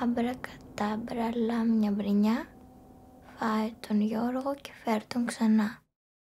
Άμπρα κατάμπρα, λάμια μπρινιά, φάε τον Γιώργο και φέρ τον ξανά.